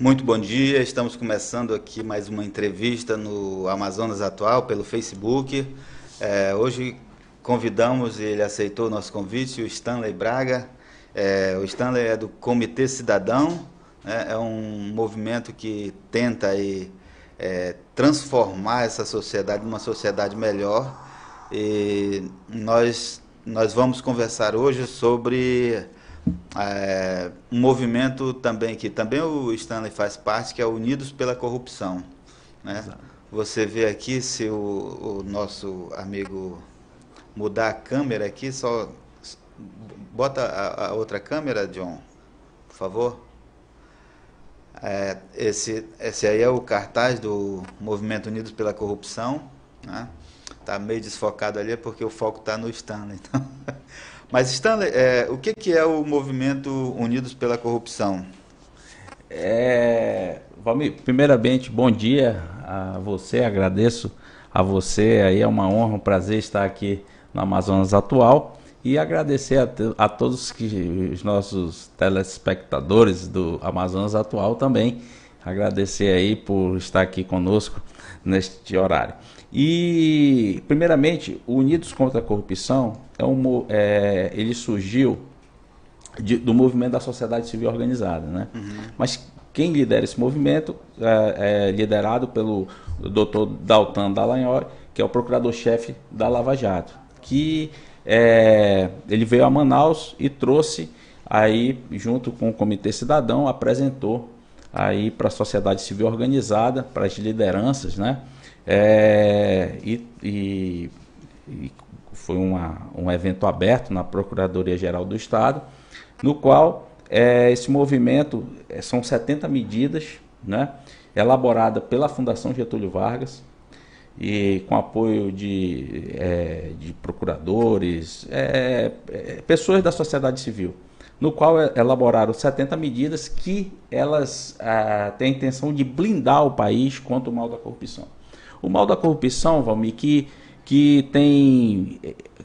Muito bom dia, estamos começando aqui mais uma entrevista no Amazonas Atual pelo Facebook. É, hoje convidamos, e ele aceitou o nosso convite, o Stanley Braga. É, o Stanley é do Comitê Cidadão, né, é um movimento que tenta aí, é, transformar essa sociedade numa sociedade melhor. E nós, nós vamos conversar hoje sobre é, um movimento também que também o Stanley faz parte, que é Unidos pela Corrupção. Né? Você vê aqui, se o, o, nosso amigo mudar a câmera aqui, só bota a, a outra câmera, John, por favor. É, esse, esse aí é o cartaz do Movimento Unidos pela Corrupção. Né? Tá meio desfocado ali porque o foco está no Stanley. Então. Mas, Stanley, é, o que, que é o movimento Unidos pela Corrupção? É, Valmir, primeiramente, bom dia a você, agradeço a você, aí é uma honra, um prazer estar aqui no Amazonas Atual e agradecer a, a todos que, os nossos telespectadores do Amazonas Atual também, agradecer aí por estar aqui conosco neste horário. E, primeiramente, Unidos contra a Corrupção, é um, é, ele surgiu de, do movimento da sociedade civil organizada. Né? Uhum. Mas quem lidera esse movimento é, é liderado pelo Dr. Daltan Dallagnol, que é o procurador-chefe da Lava Jato, que é, ele veio a Manaus e trouxe aí, junto com o Comitê Cidadão, apresentou aí para a sociedade civil organizada, para as lideranças, né? É, e, e, e, foi uma, um evento aberto na Procuradoria-Geral do Estado, no qual é, esse movimento é, são 70 medidas, né, elaborada pela Fundação Getúlio Vargas e com apoio de, é, de procuradores, é, é, pessoas da sociedade civil, no qual elaboraram 70 medidas que elas ah, têm a intenção de blindar o país contra o mal da corrupção. O mal da corrupção, Valmir, que, que tem.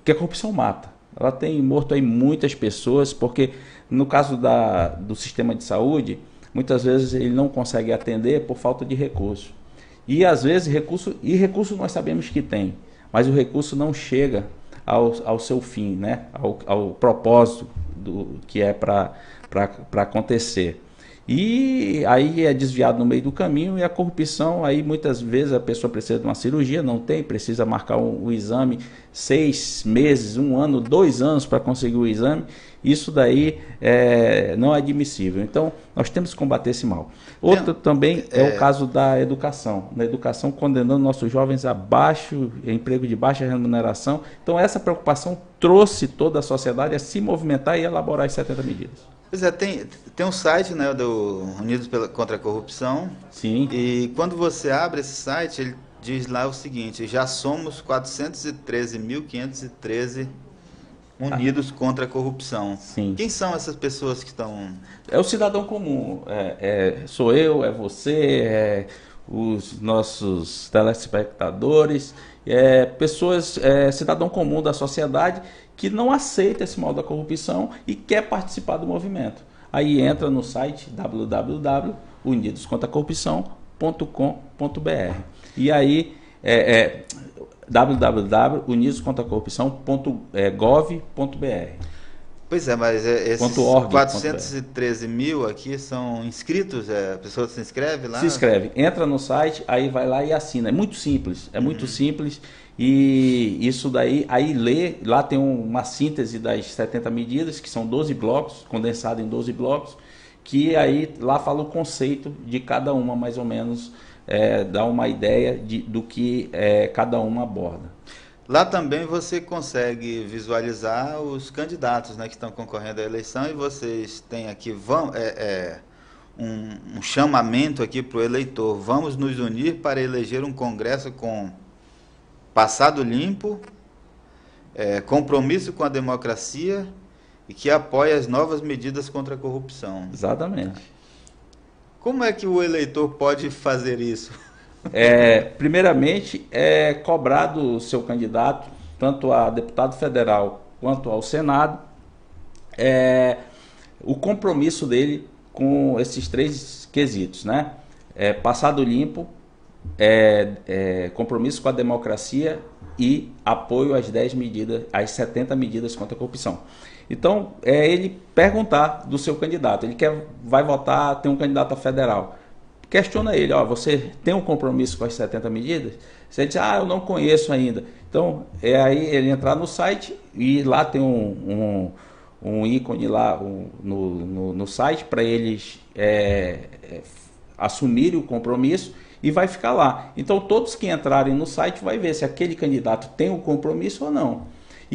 que a corrupção mata. Ela tem morto aí muitas pessoas, porque no caso da, do sistema de saúde, muitas vezes ele não consegue atender por falta de recurso. E às vezes recurso, e recurso nós sabemos que tem, mas o recurso não chega ao, ao seu fim, né? ao, ao propósito do, que é para acontecer. E aí é desviado no meio do caminho e a corrupção, aí muitas vezes a pessoa precisa de uma cirurgia, não tem, precisa marcar um, um exame seis meses, um ano, dois anos para conseguir o exame. Isso daí é, não é admissível. Então, nós temos que combater esse mal. Outro também é, é o caso da educação. Na educação, condenando nossos jovens a baixo, emprego de baixa remuneração. Então, essa preocupação trouxe toda a sociedade a se movimentar e elaborar as 70 medidas. Pois é, tem, tem um site né, do Unidos pela, contra a Corrupção. Sim. E quando você abre esse site, ele diz lá o seguinte: já somos 413.513 unidos ah. contra a corrupção. Sim. Quem são essas pessoas que estão. É o cidadão comum. É, é, sou eu, é você, é os nossos telespectadores, é, pessoas, é, cidadão comum da sociedade que não aceita esse mal da corrupção e quer participar do movimento. Aí entra no site www.unidoscontracorrupção.com.br e aí é, é www.unidoscontracorrupção.gov.br Pois é, mas é, esses org, 413 mil aqui são inscritos? É, a pessoa se inscreve lá? Se inscreve. Entra no site, aí vai lá e assina. É muito simples. É muito uhum. simples. E isso daí, aí lê, lá tem uma síntese das 70 medidas, que são 12 blocos, condensado em 12 blocos, que aí lá fala o conceito de cada uma, mais ou menos, é, dá uma ideia de, do que é, cada uma aborda. Lá também você consegue visualizar os candidatos né, que estão concorrendo à eleição e vocês têm aqui vão, é, é um, um chamamento aqui para o eleitor. Vamos nos unir para eleger um Congresso com passado limpo, é, compromisso com a democracia e que apoia as novas medidas contra a corrupção. Exatamente. Como é que o eleitor pode fazer isso? É, primeiramente, é cobrar do seu candidato, tanto a deputado federal quanto ao Senado, é, o compromisso dele com esses três quesitos, né? É, passado limpo, é, é, compromisso com a democracia e apoio às 10 medidas, às 70 medidas contra a corrupção. Então, é ele perguntar do seu candidato. Ele quer, vai votar, tem um candidato a federal. Questiona ele, ó, você tem um compromisso com as 70 medidas? Você diz, ah, eu não conheço ainda. Então, é aí ele entrar no site e lá tem um, um, um ícone lá um, no, no, no, site para eles é, é, assumirem o compromisso e vai ficar lá. Então, todos que entrarem no site vai ver se aquele candidato tem o um compromisso ou não.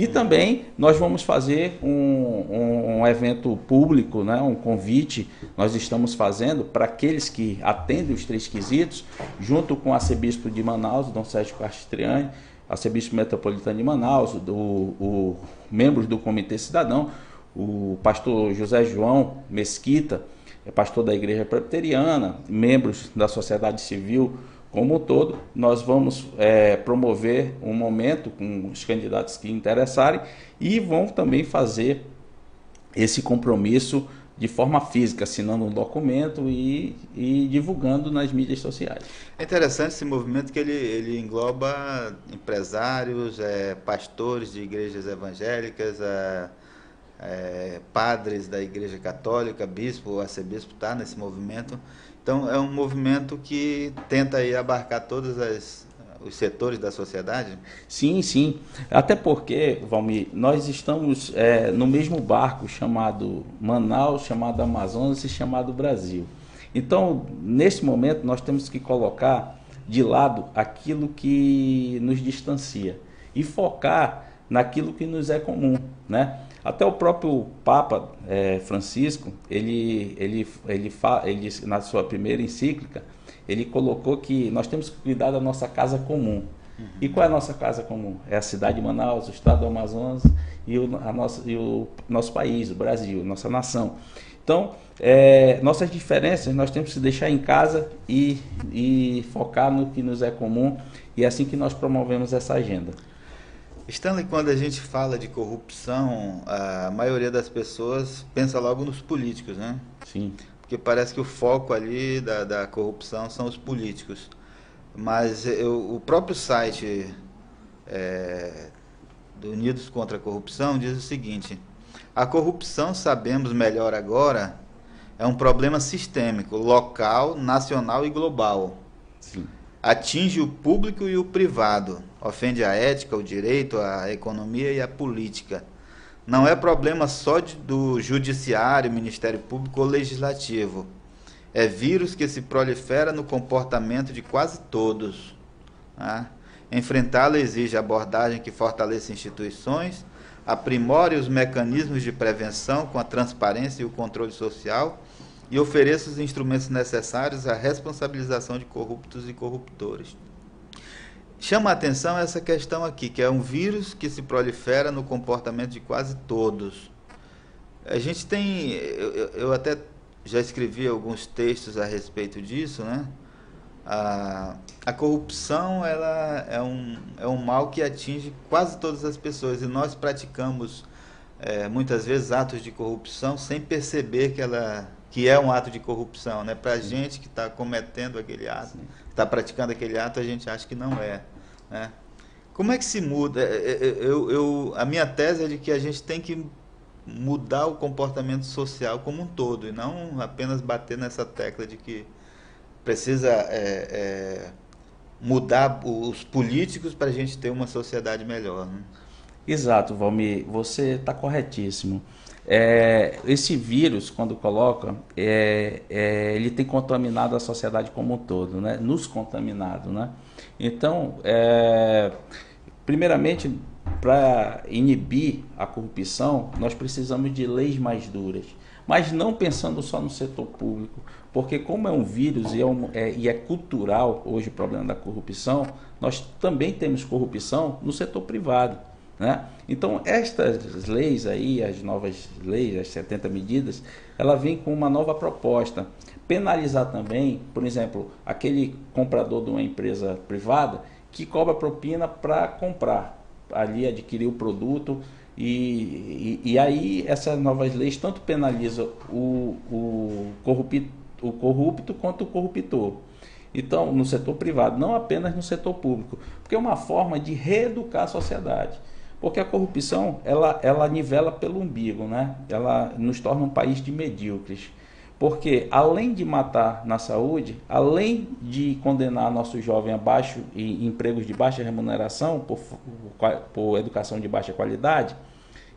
E também nós vamos fazer um, um, um, evento público, né, um convite, nós estamos fazendo para aqueles que atendem os três quesitos, junto com o arcebispo de Manaus, Dom Sérgio Castriani, arcebispo metropolitano de Manaus, do, o, membros do Comitê Cidadão, o pastor José João Mesquita, é pastor da Igreja Presbiteriana, membros da sociedade civil, como um todo, nós vamos é, promover um momento com os candidatos que interessarem e vão também fazer esse compromisso de forma física, assinando um documento e, e, divulgando nas mídias sociais. É interessante esse movimento que ele, ele engloba empresários, é, pastores de igrejas evangélicas, é, é, padres da igreja católica, bispo, arcebispo está nesse movimento. Então é um movimento que tenta aí abarcar todos as, os setores da sociedade? Sim, sim. Até porque, Valmir, nós estamos é, no mesmo barco chamado Manaus, chamado Amazonas e chamado Brasil. Então, nesse momento, nós temos que colocar de lado aquilo que nos distancia e focar naquilo que nos é comum, né? Até o próprio Papa é, Francisco, ele, ele, ele, fa, ele, na sua primeira encíclica, ele colocou que nós temos que cuidar da nossa casa comum. E qual é a nossa casa comum? É a cidade de Manaus, o estado do Amazonas e o, a nossa, e o nosso país, o Brasil, nossa nação. Então, é, nossas diferenças nós temos que deixar em casa e, e focar no que nos é comum. E é assim que nós promovemos essa agenda. Stanley, quando a gente fala de corrupção, a maioria das pessoas pensa logo nos políticos, né? Sim. Porque parece que o foco ali da, da corrupção são os políticos. Mas eu, o próprio site é, do Unidos contra a Corrupção diz o seguinte: a corrupção, sabemos melhor agora, é um problema sistêmico, local, nacional e global. Sim atinge o público e o privado, ofende a ética, o direito, a economia e a política. Não é problema só de, do judiciário, Ministério Público ou legislativo. É vírus que se prolifera no comportamento de quase todos. Né? Enfrentá-lo exige abordagem que fortaleça instituições, aprimore os mecanismos de prevenção com a transparência e o controle social e ofereça os instrumentos necessários à responsabilização de corruptos e corruptores. Chama a atenção essa questão aqui, que é um vírus que se prolifera no comportamento de quase todos. A gente tem, eu, eu até já escrevi alguns textos a respeito disso, né? A, a corrupção ela é um, é um mal que atinge quase todas as pessoas e nós praticamos é, muitas vezes atos de corrupção sem perceber que ela que é um ato de corrupção, né? Para a gente que está cometendo aquele ato, está praticando aquele ato, a gente acha que não é, né? Como é que se muda? É, é, é, eu, eu, a minha tese é de que a gente tem que mudar o comportamento social como um todo e não apenas bater nessa tecla de que precisa é, é, mudar os políticos para a gente ter uma sociedade melhor. Né? Exato, Valmir, você está corretíssimo. É, esse vírus, quando coloca, é, é, ele tem contaminado a sociedade como um todo, né? nos contaminado. Né? Então, é, primeiramente, para inibir a corrupção, nós precisamos de leis mais duras, mas não pensando só no setor público, porque como é um vírus e é, um, é, e é cultural hoje o problema da corrupção, nós também temos corrupção no setor privado. Né? Então, estas leis aí, as novas leis, as 70 medidas, ela vem com uma nova proposta. Penalizar também, por exemplo, aquele comprador de uma empresa privada que cobra propina para comprar. ali adquirir o produto. E, e, e aí essas novas leis tanto penalizam o, o, corrupto, o corrupto quanto o corruptor. Então, no setor privado, não apenas no setor público, porque é uma forma de reeducar a sociedade. Porque a corrupção, ela, ela nivela pelo umbigo, né? Ela nos torna um país de medíocres. Porque além de matar na saúde, além de condenar nossos jovens a baixo em empregos de baixa remuneração por, por educação de baixa qualidade,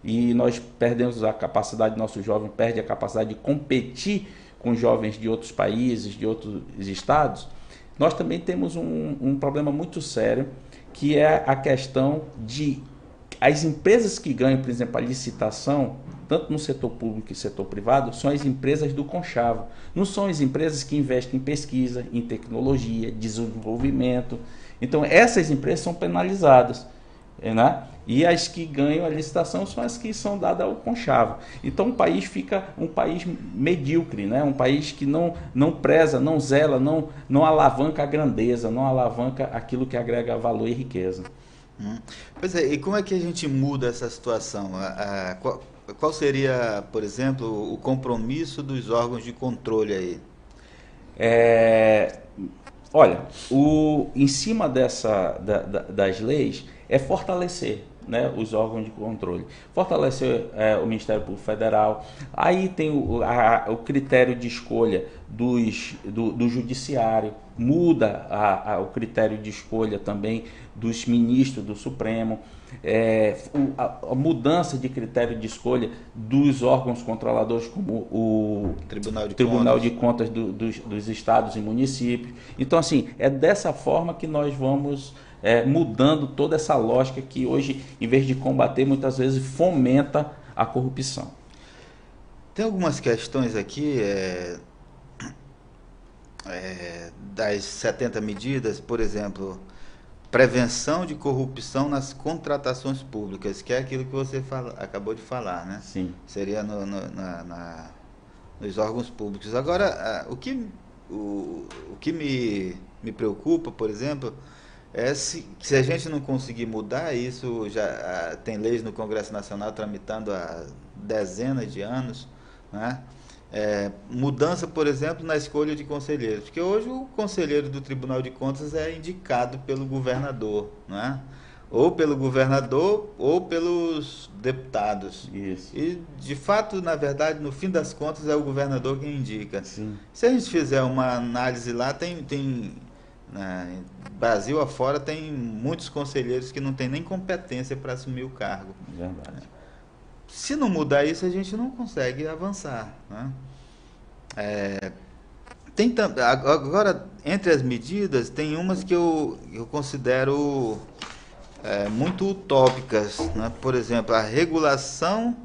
e nós perdemos a capacidade, nosso jovem perde a capacidade de competir com jovens de outros países, de outros estados, nós também temos um, um problema muito sério, que é a questão de as empresas que ganham, por exemplo, a licitação, tanto no setor público e setor privado, são as empresas do conchavo. Não são as empresas que investem em pesquisa, em tecnologia, desenvolvimento. Então, essas empresas são penalizadas. Né? E as que ganham a licitação são as que são dadas ao conchavo. Então o país fica um país medíocre, né? um país que não, não preza, não zela, não, não alavanca a grandeza, não alavanca aquilo que agrega valor e riqueza. Hum. Pois é, e como é que a gente muda essa situação? Qual, qual, seria, por exemplo, o compromisso dos órgãos de controle aí? É, olha, o, em cima dessa, da, da, das leis é fortalecer né, os órgãos de controle. Fortalecer é, o Ministério Público Federal. Aí tem o, a, o critério de escolha dos, do, do Judiciário, muda a, a, o critério de escolha também dos ministros do Supremo. É, a, a, mudança de critério de escolha dos órgãos controladores, como o Tribunal de Tribunal Contas, de Contas do, dos, dos estados e municípios. Então, assim, é dessa forma que nós vamos é, mudando toda essa lógica que hoje, em vez de combater, muitas vezes fomenta a corrupção. Tem algumas questões aqui é, é, das 70 medidas, por exemplo, prevenção de corrupção nas contratações públicas, que é aquilo que você fala, acabou de falar, né? Sim. Seria no, no, na, na, nos órgãos públicos. Agora, o que, o, o que me, me preocupa, por exemplo, é se, se a gente não conseguir mudar isso, já tem leis no Congresso Nacional tramitando há dezenas de anos, né? É, mudança, por exemplo, na escolha de conselheiros, porque hoje o conselheiro do Tribunal de Contas é indicado pelo governador, né? ou pelo governador ou pelos deputados. Isso. E, de fato, na verdade, no fim das contas, é o governador quem indica. Sim. Se a gente fizer uma análise lá, tem, tem né? Brasil afora tem muitos conselheiros que não têm nem competência para assumir o cargo. Verdade. Se não mudar isso, a gente não consegue avançar. Né? É, tem agora entre as medidas tem umas que eu, eu considero é, muito utópicas, né? por exemplo, a regulação,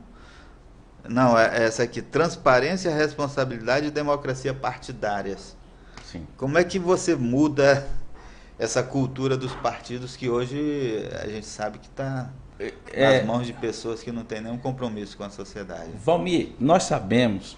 não é essa aqui, transparência, responsabilidade e democracia partidárias. Sim. Como é que você muda essa cultura dos partidos que hoje a gente sabe que está é, nas mãos de pessoas que não têm nenhum compromisso com a sociedade? Valmir, nós sabemos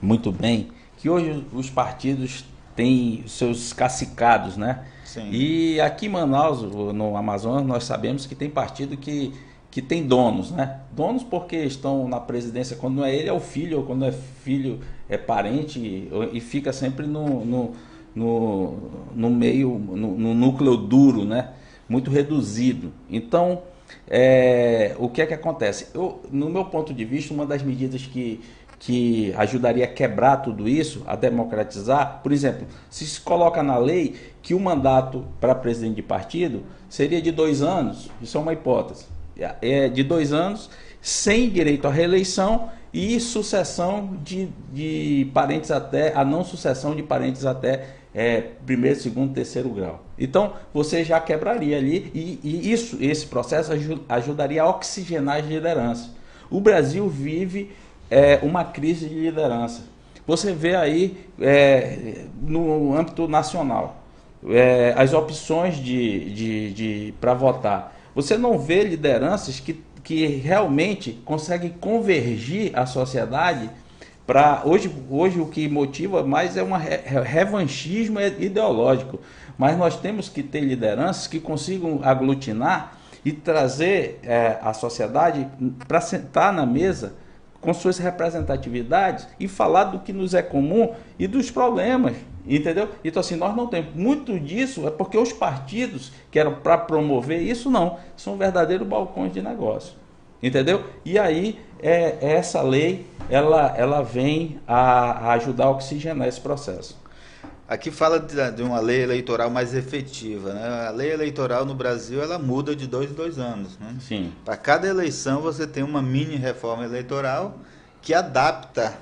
muito bem que hoje os partidos têm seus cacicados, né? Sim. E aqui em Manaus, no Amazonas, nós sabemos que tem partido que que tem donos, né? Donos porque estão na presidência, quando não é ele, é o filho, ou quando é filho, é parente, e, e fica sempre no, no, no, no meio, no, no, núcleo duro, né? Muito reduzido. Então, é, o que é que acontece? Eu, no meu ponto de vista, uma das medidas que, que ajudaria a quebrar tudo isso, a democratizar, por exemplo, se se coloca na lei que o mandato para presidente de partido seria de dois anos, isso é uma hipótese é, de dois anos, sem direito à reeleição e sucessão de, de parentes até, a não sucessão de parentes até é, primeiro, segundo, terceiro grau. Então você já quebraria ali e, e isso, esse processo ajudaria a oxigenar as lideranças. O Brasil vive é, uma crise de liderança. Você vê aí é, no âmbito nacional é, as opções de, de, de para votar você não vê lideranças que, que realmente conseguem convergir a sociedade para hoje, hoje o que motiva mais é um revanchismo ideológico, mas nós temos que ter lideranças que consigam aglutinar e trazer é, a sociedade para sentar na mesa com suas representatividades e falar do que nos é comum e dos problemas, entendeu? Então assim, nós não temos muito disso, é porque os partidos que eram para promover isso não, são verdadeiros balcões de negócio. Entendeu? E aí é, essa lei ela, ela vem a, a ajudar a oxigenar esse processo. Aqui fala de, de, uma lei eleitoral mais efetiva. Né? A lei eleitoral no Brasil ela muda de dois em dois anos. Né? Sim. Para cada eleição você tem uma mini reforma eleitoral que adapta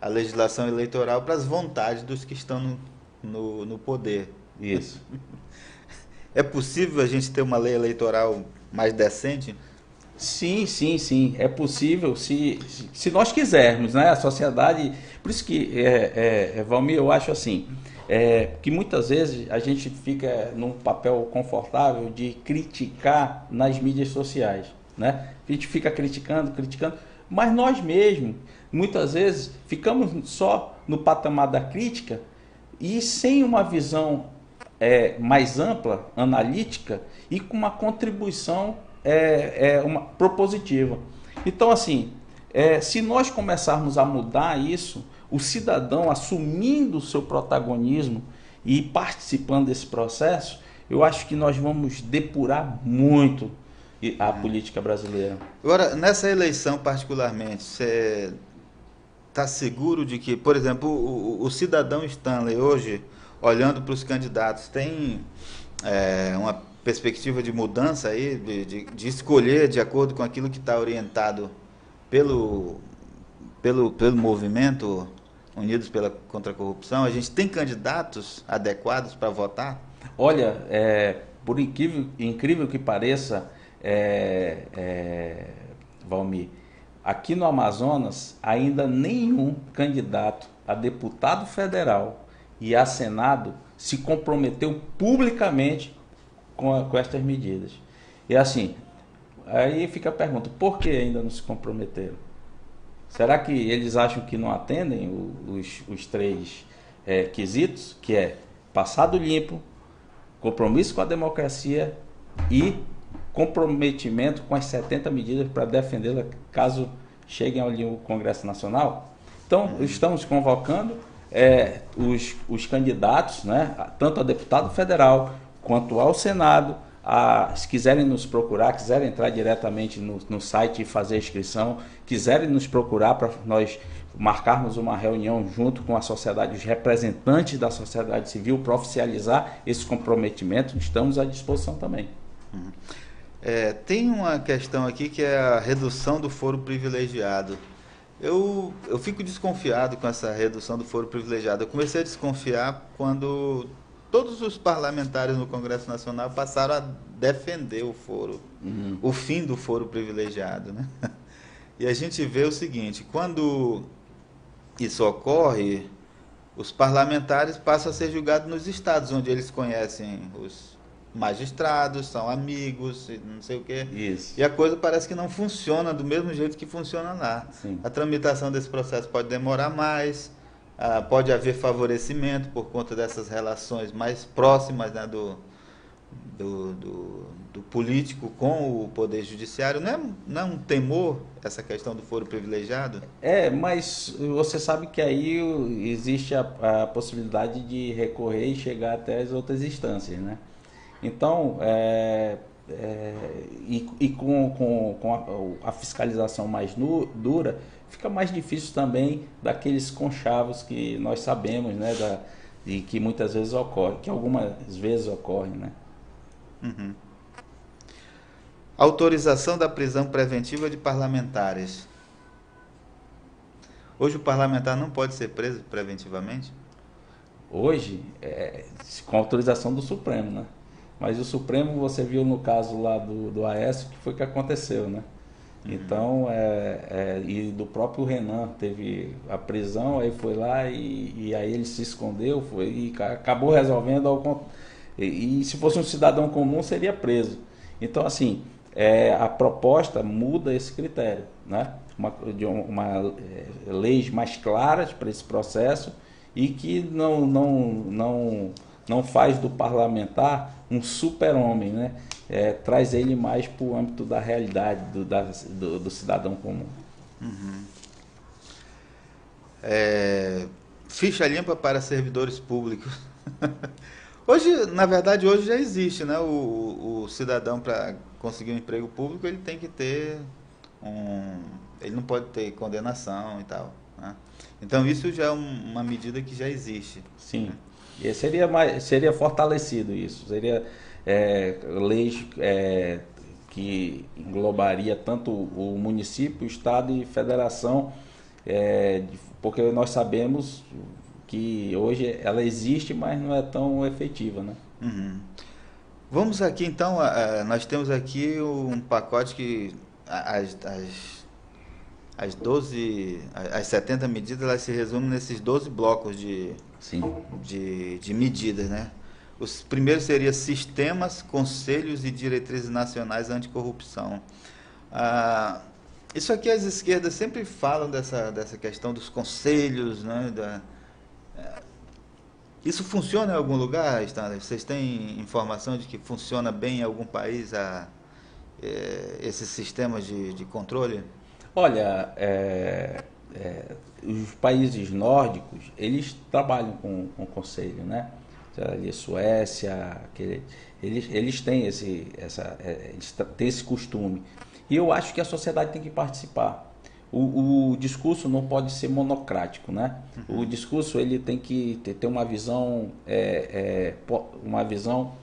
a legislação eleitoral para as vontades dos que estão no, no, no poder. Isso. É possível a gente ter uma lei eleitoral mais decente? Sim, sim, sim. É possível se, se nós quisermos, né? A sociedade. Por isso que, é, é, Valmir, eu acho assim. É, que muitas vezes a gente fica num papel confortável de criticar nas mídias sociais. Né? A gente fica criticando, criticando, mas nós mesmos, muitas vezes, ficamos só no patamar da crítica e sem uma visão é, mais ampla, analítica e com uma contribuição é, é uma propositiva. Então, assim, é, se nós começarmos a mudar isso, o cidadão assumindo o seu protagonismo e participando desse processo, eu acho que nós vamos depurar muito a é. política brasileira. Agora, nessa eleição particularmente, você está seguro de que, por exemplo, o, o cidadão Stanley hoje, olhando para os candidatos, tem é, uma perspectiva de mudança aí, de, de, de escolher de acordo com aquilo que está orientado pelo, pelo, pelo movimento Unidos pela Contra a Corrupção? A gente tem candidatos adequados para votar? Olha, é, por incrível, incrível que pareça, é, é, Valmir, aqui no Amazonas ainda nenhum candidato a deputado federal e a Senado se comprometeu publicamente com, a, com estas medidas. E assim, aí fica a pergunta, por que ainda não se comprometeram? Será que eles acham que não atendem os, os três é, quesitos, que é passado limpo, compromisso com a democracia e comprometimento com as 70 medidas para defendê-la caso cheguem ao Congresso Nacional? Então, estamos convocando é, os, os candidatos, né, tanto a deputado federal quanto ao Senado, a, se quiserem nos procurar, quiserem entrar diretamente no, no site e fazer inscrição, quiserem nos procurar para nós marcarmos uma reunião junto com a sociedade, os representantes da sociedade civil, para oficializar esse comprometimento, estamos à disposição também. Uhum. É, tem uma questão aqui que é a redução do foro privilegiado. Eu, eu fico desconfiado com essa redução do foro privilegiado. Eu comecei a desconfiar quando todos os parlamentares no Congresso Nacional passaram a defender o foro, uhum. o fim do foro privilegiado. Né? E a gente vê o seguinte: quando isso ocorre, os parlamentares passam a ser julgados nos estados, onde eles conhecem os magistrados, são amigos, não sei o quê. Isso. E a coisa parece que não funciona do mesmo jeito que funciona lá. Sim. A tramitação desse processo pode demorar mais ah, pode haver favorecimento por conta dessas relações mais próximas né, do, do, do, do, político com o poder judiciário. Não é, não é um temor essa questão do foro privilegiado? É, mas você sabe que aí existe a, a possibilidade de recorrer e chegar até as outras instâncias, né? Então, é, é, e, e, com, com, com a, a, fiscalização mais nu, dura, fica mais difícil também daqueles conchavos que nós sabemos, né, da, e que muitas vezes ocorre, que algumas vezes ocorrem, né? Uhum. Autorização da prisão preventiva de parlamentares. Hoje o parlamentar não pode ser preso preventivamente? Hoje, é, com autorização do Supremo, né? Mas o Supremo, você viu no caso lá do, do Aécio, que foi que aconteceu, né? Uhum. Então, é, é, e do próprio Renan, teve a prisão, aí foi lá e, e aí ele se escondeu foi, e acabou resolvendo. Ao, e, e, se fosse um cidadão comum, seria preso. Então, assim, é, a proposta muda esse critério, né? Uma, de uma, é, leis mais claras para esse processo e que não, não, não, não faz do parlamentar um super-homem, né? é, traz ele mais para o âmbito da realidade do, da, do, do cidadão comum. Uhum. É, ficha limpa para servidores públicos. hoje, na verdade, hoje já existe, né? O, o cidadão para conseguir um emprego público ele tem que ter um, ele não pode ter condenação e tal. Né? Então isso já é uma medida que já existe. Sim. E seria mais, seria fortalecido isso. Seria é, leis é, que englobaria tanto o município, o estado e federação, é, porque nós sabemos que hoje ela existe, mas não é tão efetiva, né? Uhum. Vamos aqui então, nós temos aqui um pacote que as, as, as 12, as 70 medidas, elas se resumem nesses 12 blocos de, Sim. de, de medidas, né? Os primeiros seriam sistemas, conselhos e diretrizes nacionais anticorrupção. Ah, isso aqui as esquerdas sempre falam dessa, dessa questão dos conselhos, né? Da, é, isso funciona em algum lugar, Stanley? Vocês têm informação de que funciona bem em algum país a, é, esses sistemas de, de controle? Olha, é, é, os países nórdicos, eles trabalham com, com conselho, né? ali Suécia, aquele, eles, eles têm esse, essa, é, eles têm esse costume. E eu acho que a sociedade tem que participar. O, o discurso não pode ser monocrático, né? Uhum. O discurso ele tem que ter, ter uma visão, é, é, uma visão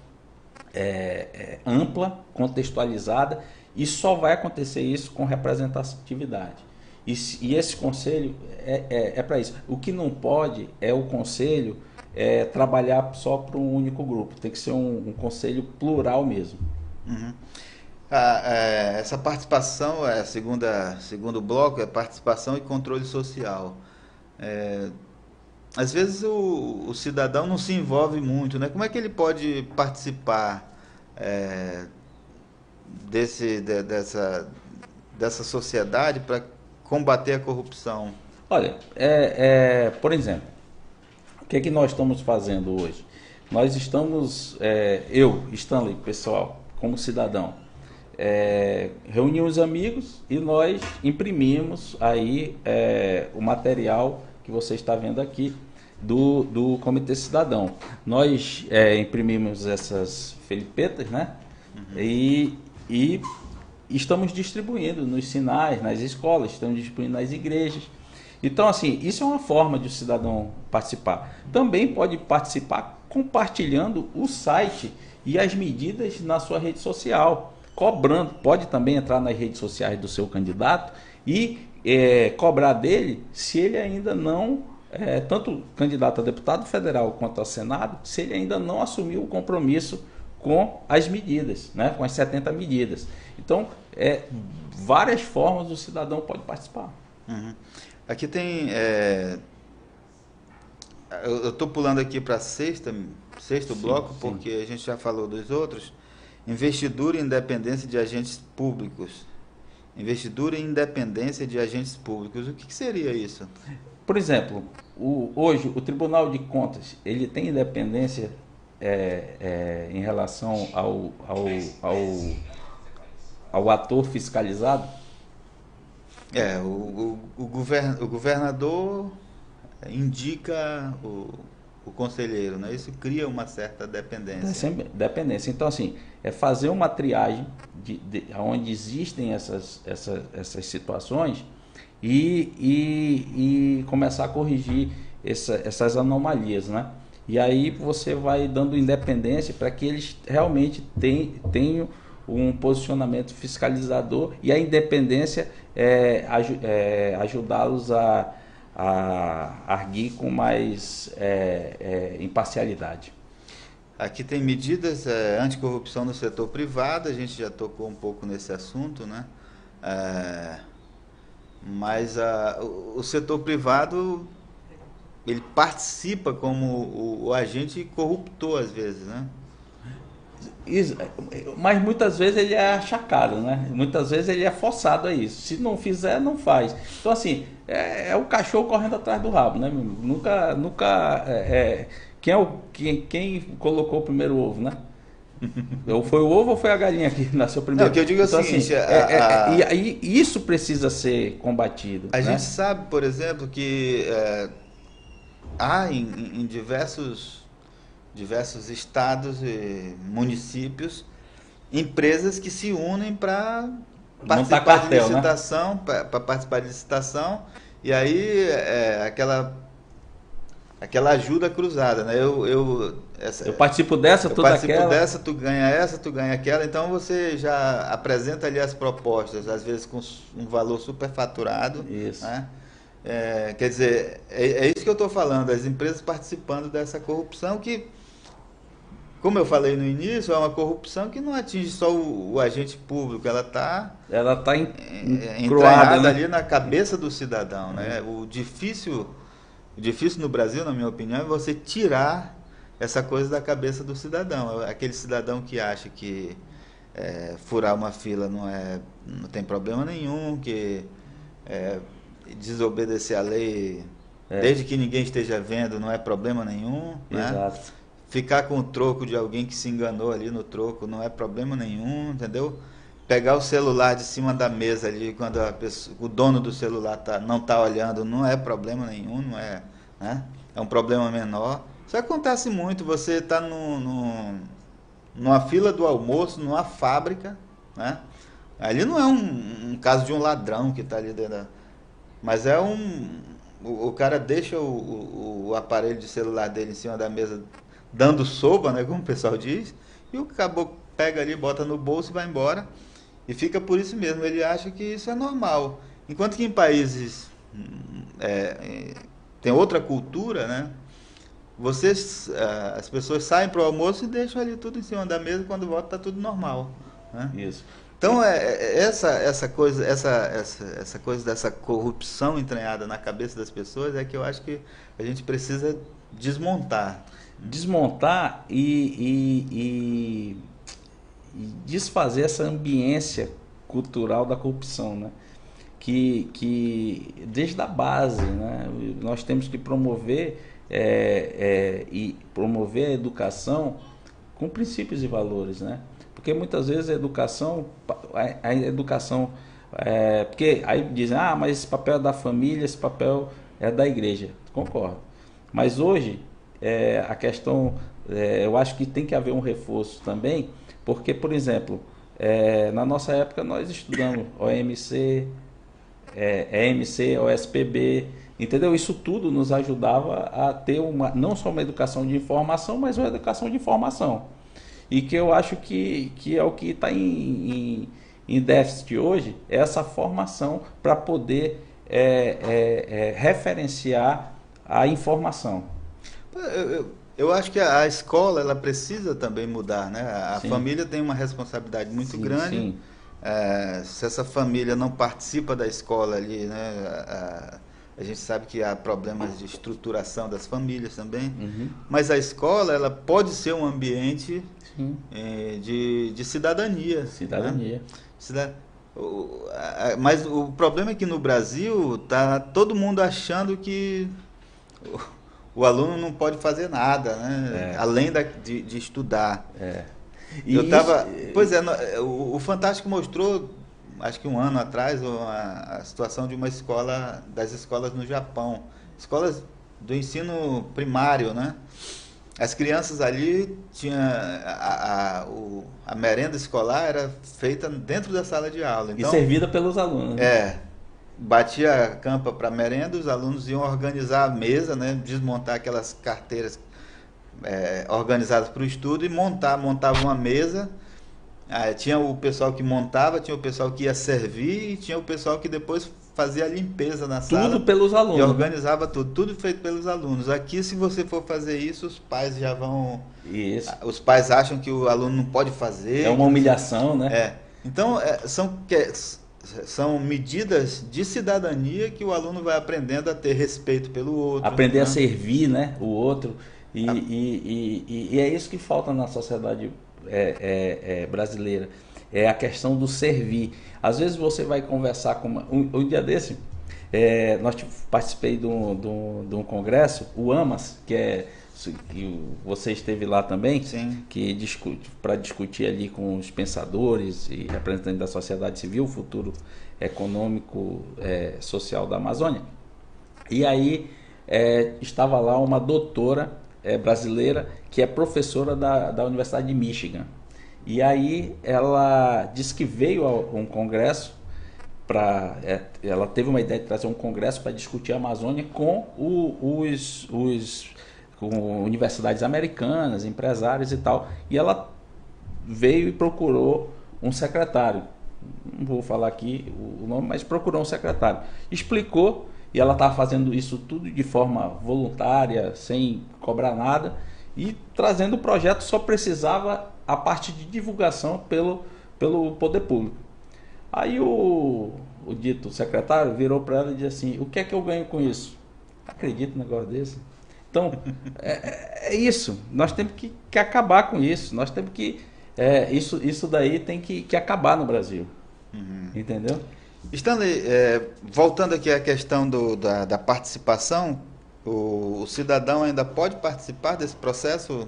é, é, ampla, contextualizada, e só vai acontecer isso com representatividade. E, e esse conselho é, é, é para isso. O que não pode é o conselho é, trabalhar só para um único grupo. Tem que ser um, um conselho plural mesmo. Uhum. Ah, é, essa participação, é, segunda, segundo bloco, é participação e controle social. É, às vezes o, o, cidadão não se envolve muito, né? Como é que ele pode participar é, desse, de, dessa, dessa sociedade para combater a corrupção? Olha, é, é, por exemplo, o que é que nós estamos fazendo hoje? Nós estamos, é, eu, Stanley, pessoal, como cidadão, é, reunimos amigos e nós imprimimos aí é, o material que você está vendo aqui do, do Comitê Cidadão. Nós é, imprimimos essas felipetas, né? Uhum. E, e estamos distribuindo nos sinais, nas escolas, estamos distribuindo nas igrejas. Então, assim, isso é uma forma de o cidadão participar. Também pode participar compartilhando o site e as medidas na sua rede social, cobrando. Pode também entrar nas redes sociais do seu candidato e é, cobrar dele se ele ainda não, é, tanto candidato a deputado federal quanto a Senado, se ele ainda não assumiu o compromisso com as medidas, né, com as 70 medidas. Então, é, várias formas o cidadão pode participar. Uhum. Aqui tem. É... Eu estou pulando aqui para sexta, sexto sim, bloco, sim. porque a gente já falou dos outros. Investidura e independência de agentes públicos. Investidura e independência de agentes públicos. O que, que seria isso? Por exemplo, o, hoje o Tribunal de Contas ele tem independência é, é, em relação ao, ao, ao, ao ator fiscalizado? É, o, o, o, govern, o governador indica o, o conselheiro, né? Isso cria uma certa dependência. Dependência. Então, assim, é fazer uma triagem de, de onde existem essas, essas, essas situações e, e, e começar a corrigir essa, essas anomalias, né? E aí você vai dando independência para que eles realmente tenham, um posicionamento fiscalizador e a independência é, é, ajudá-los a, a arguir com mais é, é, imparcialidade. Aqui tem medidas é, anticorrupção no setor privado, a gente já tocou um pouco nesse assunto, né? É, mas a, o, o, setor privado ele participa como o, o agente corruptor às vezes, né? mas muitas vezes ele é achacado, né? Muitas vezes ele é forçado a isso. Se não fizer, não faz. Então, assim, é, é o cachorro correndo atrás do rabo, né? Nunca, nunca. É, é, quem, é o, quem, quem colocou o primeiro ovo, né? ou foi o ovo ou foi a galinha que nasceu primeiro? Não, que eu digo então, é o seguinte, assim, a, a, é, é, e, e, isso precisa ser combatido. A né? gente sabe, por exemplo, que é, há em, em, diversos, diversos estados e municípios empresas que se unem para participar cartel, de né? licitação, né? para participar de licitação, e aí é, aquela aquela ajuda cruzada, né? Eu, eu, essa, eu participo dessa, tu participo daquela. dessa, tu ganha essa, tu ganha aquela, então você já apresenta ali as propostas, às vezes com um valor superfaturado. Isso. Né? É, quer dizer, é, é, isso que eu estou falando, as empresas participando dessa corrupção que, como eu falei no início, é uma corrupção que não atinge só o, o agente público, ela está ela tá en, é, entranhada né? ali na cabeça do cidadão. Né? O difícil o difícil no Brasil, na minha opinião, é você tirar essa coisa da cabeça do cidadão. Aquele cidadão que acha que é, furar uma fila não, é, não tem problema nenhum, que é, desobedecer a lei, é. desde que ninguém esteja vendo, não é problema nenhum. Né? Exato. Né? Ficar com o troco de alguém que se enganou ali no troco não é problema nenhum, entendeu? pegar o celular de cima da mesa ali quando pessoa, o dono do celular tá, não está olhando, não é problema nenhum, não é, né? É um problema menor. Isso acontece muito, você está no, no, numa fila do almoço, numa fábrica, né? Ali não é um, um caso de um ladrão que está ali dentro da, Mas é um. O, o cara deixa o, o, o, aparelho de celular dele em cima da mesa, dando sopa, né? Como o pessoal diz, e o caboclo pega ali, bota no bolso e vai embora. E fica por isso mesmo, ele acha que isso é normal. Enquanto que em países é, é tem outra cultura, né? Vocês, é, as pessoas saem para o almoço e deixam ali tudo em cima da mesa, quando volta está tudo normal. Né? Isso. Então é, é, essa essa coisa essa, essa essa coisa dessa corrupção entranhada na cabeça das pessoas é que eu acho que a gente precisa desmontar. Desmontar e, e, e desfazer essa ambiência cultural da corrupção, né? Que, que desde a base, né? Nós temos que promover é, é, e promover a educação com princípios e valores, né? Porque muitas vezes a educação, a, a educação, é, porque aí dizem, ah, mas esse papel é da família, esse papel é da igreja. Concordo. Mas hoje é, a questão, é, eu acho que tem que haver um reforço também porque, por exemplo, é, na nossa época nós estudamos OMC, é, EMC, OSPB, entendeu? Isso tudo nos ajudava a ter uma, não só uma educação de informação, mas uma educação de informação. E que eu acho que, que é o que está em, em, em, déficit hoje, é essa formação para poder é, é, é, referenciar a informação. Eu, eu acho que a, escola ela precisa também mudar, né? A sim. família tem uma responsabilidade muito sim, grande. Sim. É, se essa família não participa da escola ali, né? A, a, gente sabe que há problemas de estruturação das famílias também. Uhum. Mas a escola ela pode ser um ambiente é, de, de cidadania. Né? Cidadania. Né? mas o problema é que no Brasil tá todo mundo achando que o aluno não pode fazer nada, né? É. Além da, de, de, estudar. É. Eu tava, isso... pois é, o, o, Fantástico mostrou, acho que um ano atrás, a, a situação de uma escola, das escolas no Japão, escolas do ensino primário, né? As crianças ali tinha a, a, o, a merenda escolar era feita dentro da sala de aula. Então, e servida pelos alunos. Né? É batia a campa para merenda, os alunos iam organizar a mesa, né, desmontar aquelas carteiras é, organizadas para o estudo e montar, montava uma mesa. Aí, tinha o pessoal que montava, tinha o pessoal que ia servir e tinha o pessoal que depois fazia a limpeza na sala. Tudo pelos alunos. E organizava tudo, tudo feito pelos alunos. Aqui, se você for fazer isso, os pais já vão. Isso. Os pais acham que o aluno não pode fazer. É uma humilhação, né? É. Então, é, são são medidas de cidadania que o aluno vai aprendendo a ter respeito pelo outro. Aprender né? a servir né, o outro. E, a... e, e, e, é isso que falta na sociedade é, é, é, brasileira. É a questão do servir. Às vezes você vai conversar com. Uma, um, um, dia desse, é, nós participei de um, de, um, de um congresso, o AMAS, que é que você esteve lá também, Sim. que discute para discutir ali com os pensadores e representantes da sociedade civil o futuro econômico é, social da Amazônia. E aí é, estava lá uma doutora é, brasileira que é professora da, da Universidade de Michigan. E aí ela disse que veio a um congresso para é, ela teve uma ideia de trazer um congresso para discutir a Amazônia com o, os, os com universidades americanas, empresários e tal. E ela veio e procurou um secretário. Não vou falar aqui o nome, mas procurou um secretário. Explicou e ela estava fazendo isso tudo de forma voluntária, sem cobrar nada e trazendo o projeto só precisava a parte de divulgação pelo, pelo poder público. Aí o, o dito secretário virou para ela e disse assim: O que é que eu ganho com isso? Acredito um negócio desse. Então, é, é, é, isso. Nós temos que, que, acabar com isso. Nós temos que. É, isso, isso daí tem que, que acabar no Brasil. Uhum. Entendeu? Stanley, é, voltando aqui à questão do, da, da participação, o, o, cidadão ainda pode participar desse processo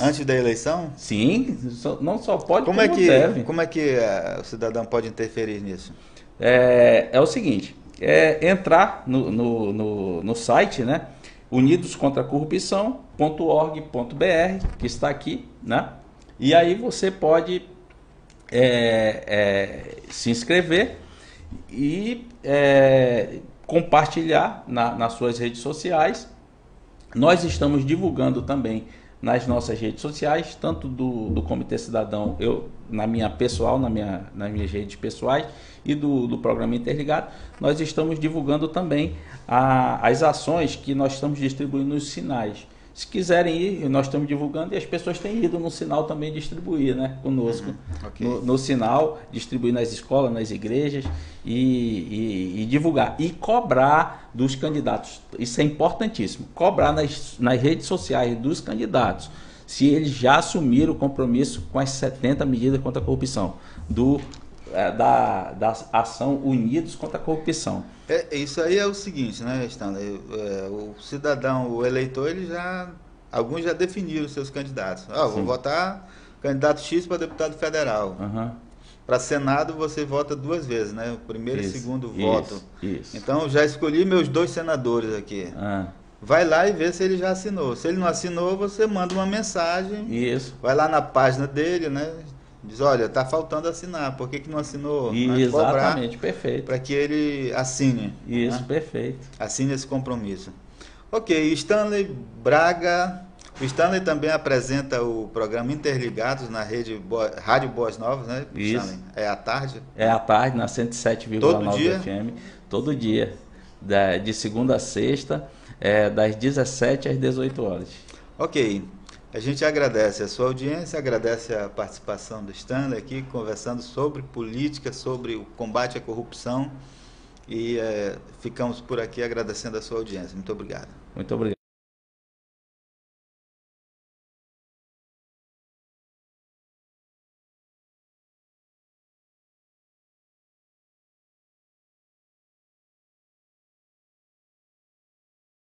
antes da eleição? Sim, não só pode, como, como é que deve. Como é que uh, o cidadão pode interferir nisso? É, é o seguinte, é entrar no, no, no, no site, né? unidoscontracorrupção.org.br, que está aqui, né? E aí você pode é, é, se inscrever e é, compartilhar na, nas suas redes sociais. Nós estamos divulgando também nas nossas redes sociais, tanto do, do Comitê Cidadão, eu na minha pessoal, na minha, nas minhas redes pessoais e do, do programa Interligado, nós estamos divulgando também a, as ações que nós estamos distribuindo nos sinais. Se quiserem ir, nós estamos divulgando e as pessoas têm ido no sinal também distribuir, né? Conosco. Uhum, okay. no, no, sinal, distribuir nas escolas, nas igrejas e, e, e, divulgar. E cobrar dos candidatos. Isso é importantíssimo. Cobrar nas, nas redes sociais dos candidatos se eles já assumiram o compromisso com as 70 medidas contra a corrupção. Do da, da ação Unidos contra a Corrupção. É, isso aí é o seguinte, né, Stanley? É, o cidadão, o eleitor, ele já. Alguns já definiram seus candidatos. Ah, vou votar candidato X para deputado federal. Uhum. Para Senado você vota duas vezes, né? O primeiro isso, e segundo isso, voto. Isso. Então já escolhi meus dois senadores aqui. Ah. Vai lá e vê se ele já assinou. Se ele não assinou, você manda uma mensagem. Isso. Vai lá na página dele, né? Diz, olha, tá faltando assinar, por que, que não assinou? Exatamente, perfeito. Para que ele assine. Isso, né? perfeito. Assine esse compromisso. Ok, Stanley Braga. O Stanley também apresenta o programa Interligados na rede Bo... Rádio Boas Novas, né? Isso. Stanley? É à tarde? É à tarde, na 107,9 FM. Todo dia. de segunda a sexta, é, das 17 às 18 horas. Ok. A gente agradece a sua audiência, agradece a participação do Stanley aqui, conversando sobre política, sobre o combate à corrupção. E é, ficamos por aqui agradecendo a sua audiência. Muito obrigado. Muito obrigado.